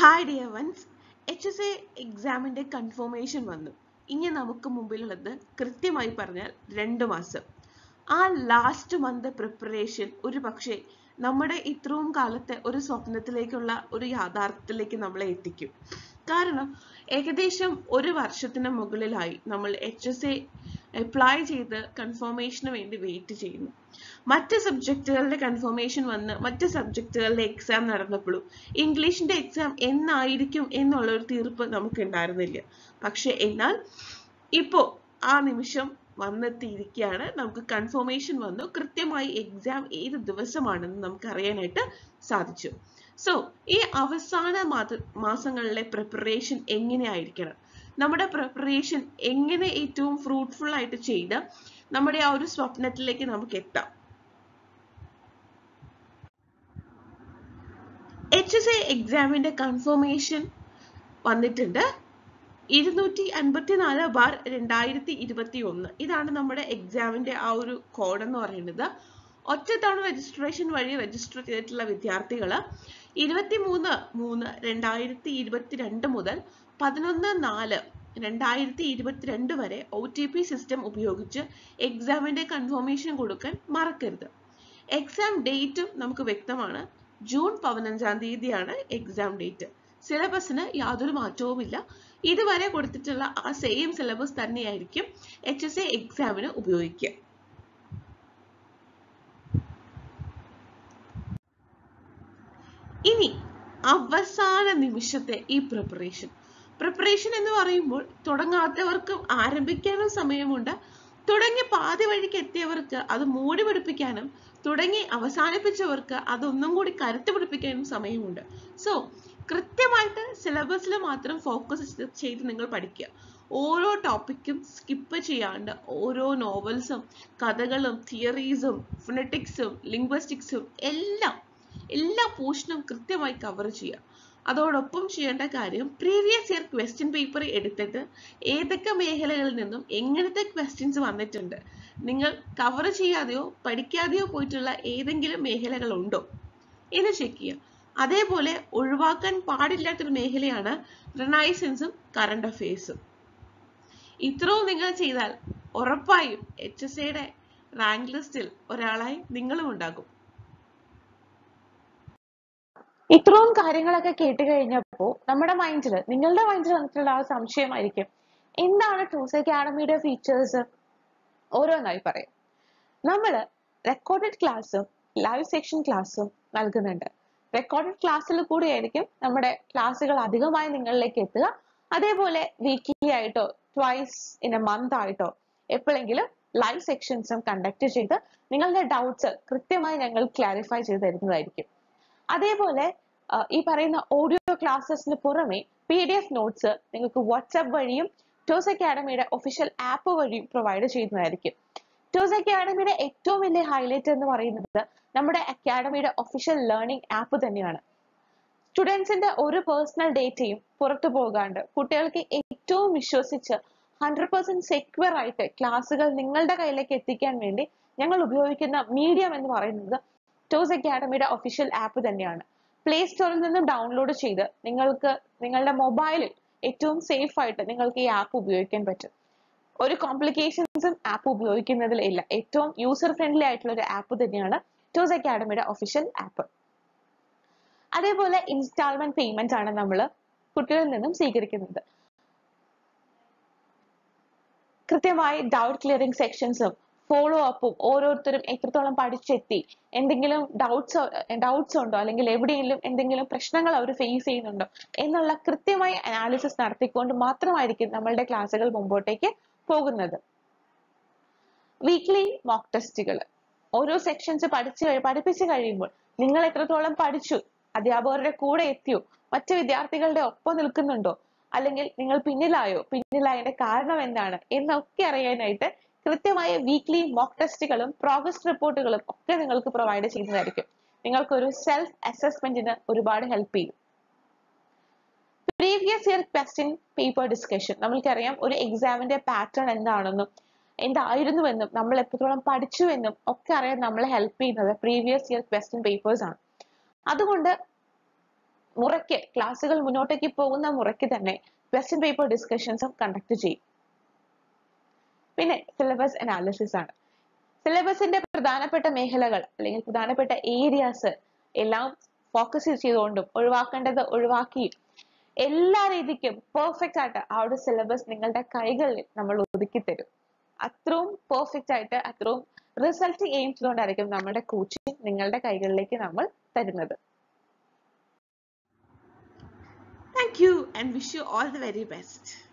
Hi dear ones H S A എക്സാമിന്റെ confirmation വന്നു. ഇനി നമുക്ക് മുമ്പിലുള്ളത് കൃത്യമായി പറഞ്ഞാൽ രണ്ട് മാസം. ആ ലാസ്റ്റ് മന്ത് പ്രിപ്പറേഷൻ ഒരു പക്ഷേ നമ്മുടെ ഇത്രയും കാലത്തെ ഒരു സ്വപ്നത്തിലേക്കുള്ള ഒരു യാഥാർത്ഥ്യത്തിലേക്ക് നമ്മളെ എത്തിക്കും. കാരണം ഏകദേശം ഒരു വർഷത്തിന് മുകളിലായി നമ്മൾ എച്ച് എസ് എ അപ്ലൈ ചെയ്ത് കൺഫർമേഷന് വേണ്ടി വെയിറ്റ് ചെയ്യുന്നു. മറ്റ് സബ്ജക്റ്റുകളുടെ കൺഫർമേഷൻ വന്ന് മറ്റ് സബ്ജക്റ്റുകളുടെ എക്സാം നടന്നപ്പോഴും ഇംഗ്ലീഷിന്റെ എക്സാം എന്നായിരിക്കും എന്നുള്ള ഒരു തീർപ്പ് നമുക്ക് ഉണ്ടായിരുന്നില്ല പക്ഷെ എന്നാൽ ഇപ്പോ ആ നിമിഷം വന്നെത്തിയിരിക്കുകയാണ്. നമുക്ക് കൺഫർമേഷൻ വന്നു. കൃത്യമായി എക്സാം ഏത് ദിവസമാണെന്ന് നമുക്ക് അറിയാനായിട്ട് സാധിച്ചു. സോ ഈ അവസാന മാസങ്ങളിലെ പ്രിപ്പറേഷൻ എങ്ങനെയായിരിക്കണം? നമ്മുടെ പ്രിപ്പറേഷൻ എങ്ങനെ ഏറ്റവും ഫ്രൂട്ട്ഫുൾ ആയിട്ട് ചെയ്ത് നമ്മുടെ ആ ഒരു സ്വപ്നത്തിലേക്ക് നമുക്ക് എത്താം. എച്ച് എസ് എ എക്സാമിന്റെ കൺഫർമേഷൻ വന്നിട്ടുണ്ട്. ഇരുന്നൂറ്റി അൻപത്തിനാല് ബാർ രണ്ടായിരത്തി ഇരുപത്തി ഒന്ന് ഇതാണ് നമ്മുടെ എക്സാമിന്റെ ആ ഒരു കോഡ് എന്ന് പറയുന്നത്. ഒറ്റത്തവണ രജിസ്ട്രേഷൻ വഴി രജിസ്റ്റർ ചെയ്തിട്ടുള്ള വിദ്യാർത്ഥികൾ ഇരുപത്തിമൂന്ന് മൂന്ന് രണ്ടായിരത്തി ഇരുപത്തിരണ്ട് മുതൽ പതിനൊന്ന് നാല് രണ്ടായിരത്തി ഇരുപത്തിരണ്ട് വരെ ഒ ടി പി സിസ്റ്റം ഉപയോഗിച്ച് എക്സാമിന്റെ കൺഫർമേഷൻ കൊടുക്കാൻ മറക്കരുത്. എക്സാം ഡേറ്റും നമുക്ക് വ്യക്തമാണ്. ജൂൺ പതിനഞ്ചാം തീയതിയാണ് എക്സാം ഡേറ്റ് സിലബസിന് യാതൊരു മാറ്റവുമില്ല. ഇതുവരെ കൊടുത്തിട്ടുള്ള ആ സെയിം സിലബസ് തന്നെയായിരിക്കും എച്ച് എസ് എ എക്സാമിന് ഉപയോഗിക്കുക. ഇനി അവസാന നിമിഷത്തെ ഈ പ്രിപ്പറേഷൻ പ്രിപ്പറേഷൻ എന്ന് പറയുമ്പോൾ തുടങ്ങാത്തവർക്കും ആരംഭിക്കാനും സമയമുണ്ട്. തുടങ്ങി പാതി വഴിക്ക് എത്തിയവർക്ക് അത് മൂടി പിടിപ്പിക്കാനും തുടങ്ങി അവസാനിപ്പിച്ചവർക്ക് അതൊന്നും കൂടി കരുത്ത് പിടിപ്പിക്കാനും സമയമുണ്ട്. സോ കൃത്യമായിട്ട് സിലബസിൽ മാത്രം ഫോക്കസ് ചെയ്ത് നിങ്ങൾ പഠിക്കുക. ഓരോ ടോപ്പിക്കും സ്കിപ്പ് ചെയ്യാണ്ട് ഓരോ നോവൽസും കഥകളും തിയറീസും ഫിനറ്റിക്സും ലിംഗ്വസ്റ്റിക്സും എല്ലാം എല്ലാ പോർഷനും കൃത്യമായി കവർ ചെയ്യുക അതോടൊപ്പം ചെയ്യേണ്ട കാര്യം പ്രീവിയസ് ഇയർ ക്വസ്റ്റ്യൻ പേപ്പർ എടുത്തിട്ട് ഏതൊക്കെ മേഖലകളിൽ നിന്നും എങ്ങനത്തെ ക്വസ്റ്റ്യൻസ് വന്നിട്ടുണ്ട് നിങ്ങൾ കവർ ചെയ്യാതെയോ പഠിക്കാതെയോ പോയിട്ടുള്ള ഏതെങ്കിലും മേഖലകൾ ഉണ്ടോ? എന്ന് ചെക്ക് ചെയ്യുക അതേപോലെ ഒഴിവാക്കാൻ പാടില്ലാത്തൊരു മേഖലയാണ് റിനൈസൻസും കറണ്ട് അഫയേഴ്സും ഇത്രയും നിങ്ങൾ ചെയ്താൽ ഉറപ്പായും എച്ച് എസ് എയുടെ റാങ്ക് ലിസ്റ്റിൽ ഒരാളായി നിങ്ങളും ഉണ്ടാകും. ഇത്രയും കാര്യങ്ങളൊക്കെ കേട്ട് കഴിഞ്ഞപ്പോ നമ്മുടെ മൈൻഡിൽ നിങ്ങളുടെ മൈൻഡിൽ വന്നിട്ടുള്ള ആ സംശയമായിരിക്കും. എന്താണ് ടൂസ് അക്കാഡമിയുടെ ഫീച്ചേഴ്സ് ഓരോന്നായി പറയാം. നമ്മൾ റെക്കോർഡഡ് ക്ലാസ്സും ലൈവ് സെക്ഷൻ ക്ലാസ്സും നൽകുന്നുണ്ട്. റെക്കോർഡഡ് ക്ലാസ്സിൽ കൂടിയായിരിക്കും നമ്മുടെ ക്ലാസ്സുകൾ അധികമായി നിങ്ങളിലേക്ക് എത്തുക. അതേപോലെ വീക്ക്ലി ആയിട്ടോ ട്വൈസ് ഇൻ എ മന്ത് ആയിട്ടോ എപ്പോഴെങ്കിലും ലൈവ് സെക്ഷൻസും കണ്ടക്ട് ചെയ്ത് നിങ്ങളുടെ ഡൗട്ട്സ് കൃത്യമായി ഞങ്ങൾ ക്ലാരിഫൈ ചെയ്ത് തരുന്നതായിരിക്കും. അതേപോലെ ഈ പറയുന്ന ഓഡിയോ ക്ലാസ്സസിന് പുറമെ പി ഡി എഫ് നോട്ട്സ് നിങ്ങൾക്ക് വാട്സപ്പ് വഴിയും ടോസ് അക്കാഡമിയുടെ ഒഫീഷ്യൽ ആപ്പ് വഴിയും പ്രൊവൈഡ് ചെയ്യുന്നതായിരിക്കും. ടോസ് അക്കാഡമിയുടെ ഏറ്റവും വലിയ ഹൈലൈറ്റ് എന്ന് പറയുന്നത് നമ്മുടെ അക്കാഡമിയുടെ ഒഫീഷ്യൽ ലേണിംഗ് ആപ്പ് തന്നെയാണ്. സ്റ്റുഡൻസിന്റെ ഒരു പേഴ്സണൽ ഡേറ്റയും പുറത്തു പോകാണ്ട് കുട്ടികൾക്ക് ഏറ്റവും വിശ്വസിച്ച് ഹൺഡ്രഡ് പെർസെന്റ് സെക്യൂർ ആയിട്ട് ക്ലാസ്സുകൾ നിങ്ങളുടെ കയ്യിലേക്ക് എത്തിക്കാൻ വേണ്ടി ഞങ്ങൾ ഉപയോഗിക്കുന്ന മീഡിയം എന്ന് പറയുന്നത് ടോസ് അക്കാഡമിയുടെ ഒഫീഷ്യൽ ആപ്പ് തന്നെയാണ്. പ്ലേ സ്റ്റോറിൽ നിന്ന് ഡൗൺലോഡ് ചെയ്ത് നിങ്ങൾക്ക് നിങ്ങളുടെ മൊബൈലിൽ ഏറ്റവും സേഫ് ആയിട്ട് നിങ്ങൾക്ക് ഈ ആപ്പ് ഉപയോഗിക്കാൻ പറ്റും. ഒരു കോംപ്ലിക്കേഷൻസും ആപ്പ് ഉപയോഗിക്കുന്നതിൽ ഇല്ല. ഏറ്റവും യൂസർ ഫ്രണ്ട്ലി ആയിട്ടുള്ള ഒരു ആപ്പ് തന്നെയാണ് ടോസ് അക്കാഡമിയുടെ ഒഫീഷ്യൽ ആപ്പ് അതേപോലെ ഇൻസ്റ്റാൾമെന്റ് പേയ്മെന്റ് ആണ് നമ്മൾ കുട്ടികളിൽ നിന്നും സ്വീകരിക്കുന്നത്. കൃത്യമായി ഡൗട്ട് ക്ലിയറിംഗ് സെക്ഷൻസും ഫോളോ അപ്പും ഓരോരുത്തരും എത്രത്തോളം പഠിച്ചെത്തി എന്തെങ്കിലും ഡൗട്ട്സ് ഡൗട്ട്സ് ഉണ്ടോ? അല്ലെങ്കിൽ എവിടെയെങ്കിലും എന്തെങ്കിലും പ്രശ്നങ്ങൾ അവർ ഫേസ് ചെയ്യുന്നുണ്ടോ? എന്നുള്ള കൃത്യമായി അനാലിസിസ് നടത്തിക്കൊണ്ട് മാത്രമായിരിക്കും നമ്മളുടെ ക്ലാസ്സുകൾ മുമ്പോട്ടേക്ക് പോകുന്നത്. വീക്ക്ലി മോക്ക് ടെസ്റ്റുകൾ ഓരോ സെക്ഷൻസ് പഠിച്ചു പഠിപ്പിച്ചു കഴിയുമ്പോൾ നിങ്ങൾ എത്രത്തോളം പഠിച്ചു? അധ്യാപകരുടെ കൂടെ എത്തിയോ? മറ്റു വിദ്യാർത്ഥികളുടെ ഒപ്പം നിൽക്കുന്നുണ്ടോ? അല്ലെങ്കിൽ നിങ്ങൾ പിന്നിലായോ? പിന്നിലായതിന്റെ കാരണം എന്താണ്? എന്നൊക്കെ അറിയാനായിട്ട് കൃത്യമായ വീക്ക്ലി മോക്ക് ടെസ്റ്റുകളും പ്രോഗ്രസ് റിപ്പോർട്ടുകളും ഒക്കെ നിങ്ങൾക്ക് പ്രൊവൈഡ് ചെയ്യുന്നതായിരിക്കും. നിങ്ങൾക്ക് ഒരു സെൽഫ് അസസ്മെന്റിന് ഒരുപാട് ഹെൽപ്പ് ചെയ്യും. Previous year question paper discussion നമ്മൾക്കറിയാം ഒരു എക്സാമിന്റെ പാറ്റേൺ എന്താണെന്നും എന്തായിരുന്നുവെന്നും നമ്മൾ എത്രത്തോളം പഠിച്ചുവെന്നും ഒക്കെ അറിയാൻ നമ്മളെ ഹെൽപ്പ് ചെയ്യുന്നത് പ്രീവിയസ് ഇയർ ക്വസ്റ്റ്യൻ പേപ്പേഴ്സ് ആണ്. അതുകൊണ്ട് മുറയ്ക്ക് ക്ലാസ്സുകൾ മുന്നോട്ടേക്ക് പോകുന്ന മുറയ്ക്ക് തന്നെ ക്വസ്റ്റ്യൻ പേപ്പർ ഡിസ്കഷൻസും കണ്ടക്ട് ചെയ്യും. പിന്നെ സിലബസ് അനാലിസിസ് ആണ്. സിലബസിന്റെ പ്രധാനപ്പെട്ട മേഖലകൾ അല്ലെങ്കിൽ പ്രധാനപ്പെട്ട ഏരിയാസ് എല്ലാം ഫോക്കസ് ചെയ്തുകൊണ്ടും ഒഴിവാക്കേണ്ടത് ഒഴിവാക്കി എല്ലാ രീതിക്കും പെർഫെക്റ്റ് ആയിട്ട് ആ ഒരു സിലബസ് നിങ്ങളുടെ കൈകളിൽ നമ്മൾ ഒതുക്കി തരും. അത്രയും പെർഫെക്റ്റ് ആയിട്ട് അത്രയും റിസൾട്ട് എയിം ചെയ്തുകൊണ്ടായിരിക്കും നമ്മുടെ കോച്ചിങ് നിങ്ങളുടെ കൈകളിലേക്ക് നമ്മൾ തരുന്നത്. Thank you and wish you all the very best.